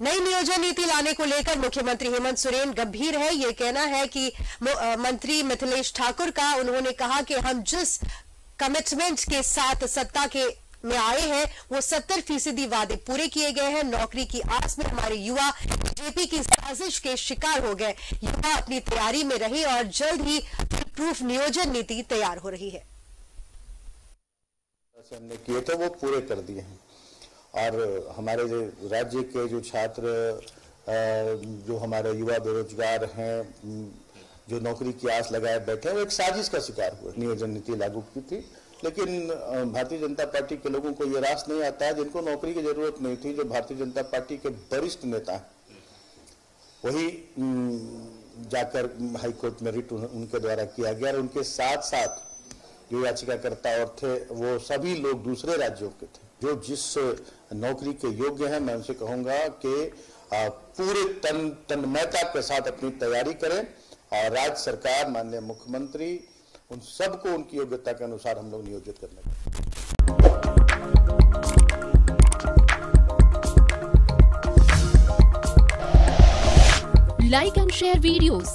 नई नियोजन नीति लाने को लेकर मुख्यमंत्री हेमंत सोरेन गंभीर है। ये कहना है कि मंत्री मिथिलेश ठाकुर का, उन्होंने कहा कि हम जिस कमिटमेंट के साथ सत्ता के में आए हैं, वो सत्तर फ़ीसदी वादे पूरे किए गए हैं। नौकरी की आस में हमारे युवा बीजेपी की साजिश के शिकार हो गए। युवा अपनी तैयारी में रहे और जल्द ही प्रूफ नियोजन नीति तैयार हो रही है। किए थे वो पूरे कर दिए हैं। और हमारे राज्य के जो छात्र जो हमारे युवा बेरोजगार हैं जो नौकरी की आस लगाए बैठे हैं, वो एक साजिश का शिकार हुए। नियोजन नीति लागू की थी, लेकिन भारतीय जनता पार्टी के लोगों को ये रास नहीं आता है, जिनको नौकरी की ज़रूरत नहीं थी, जो भारतीय जनता पार्टी के वरिष्ठ नेता हैं, वही जाकर हाईकोर्ट में रिट उनके द्वारा किया गया और उनके साथ साथ जो याचिकाकर्ता और थे वो सभी लोग दूसरे राज्यों के थे। जो जिस नौकरी के योग्य हैं मैं उनसे कहूँगा कि पूरे तन तन्मयता के साथ अपनी तैयारी करें। और राज्य सरकार माननीय मुख्यमंत्री उन सबको उनकी योग्यता के अनुसार हम लोग नियोजित करने like and share videos,